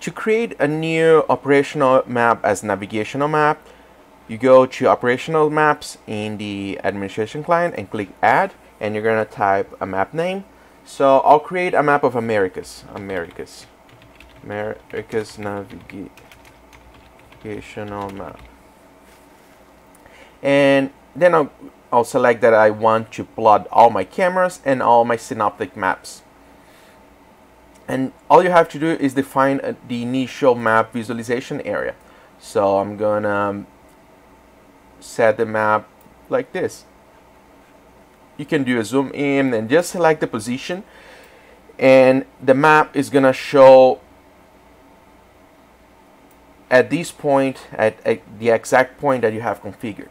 to create a new operational map as navigational map, you go to operational maps in the administration client and click add and you're gonna type a map name. So I'll create a map of Americas. Americas. Americas navigational map. And then I'll, I'll select that I want to plot all my cameras and all my synoptic maps. And all you have to do is define uh, the initial map visualization area. So I'm gonna um, set the map like this. You can do a zoom in and just select the position and the map is gonna show at this point at, at the exact point that you have configured.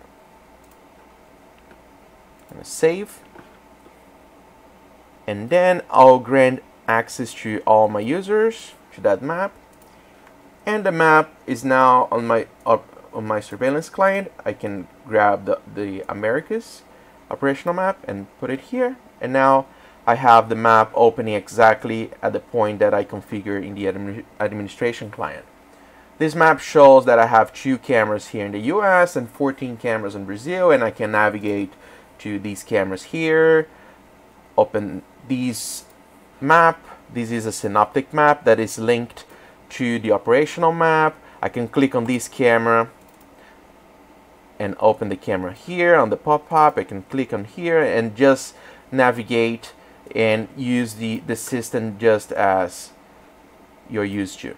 save and then I'll grant access to all my users to that map. And the map is now on my uh, on my surveillance client. I can grab the, the Americas operational map and put it here. And now I have the map opening exactly at the point that I configure in the admi administration client. This map shows that I have two cameras here in the US and 14 cameras in Brazil and I can navigate to these cameras here, open these map. This is a synoptic map that is linked to the operational map. I can click on this camera and open the camera here on the pop-up. I can click on here and just navigate and use the, the system just as you're used to.